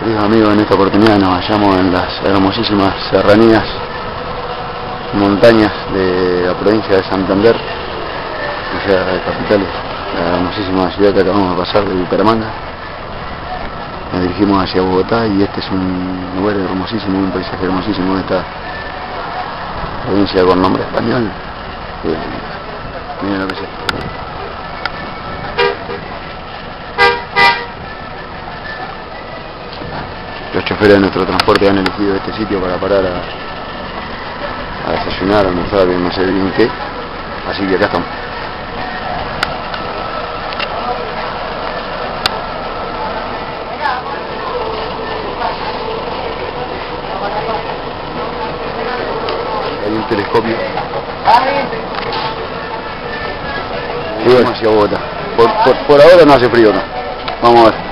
Queridos amigos, en esta oportunidad nos hallamos en las hermosísimas serranías, montañas de la provincia de Santander, o sea, de capital, la hermosísima ciudad que acabamos de pasar de Bucaramanga. Nos dirigimos hacia Bogotá y este es un lugar hermosísimo, un paisaje hermosísimo de esta provincia con nombre español. Miren lo que es esto. Los choferes de nuestro transporte han elegido este sitio para parar a, a desayunar, a almorzar, no sé bien qué. Así que acá estamos. Hay un telescopio. Y bueno, hacia Bogotá. Por, por, por ahora no hace frío, ¿no? Vamos a ver.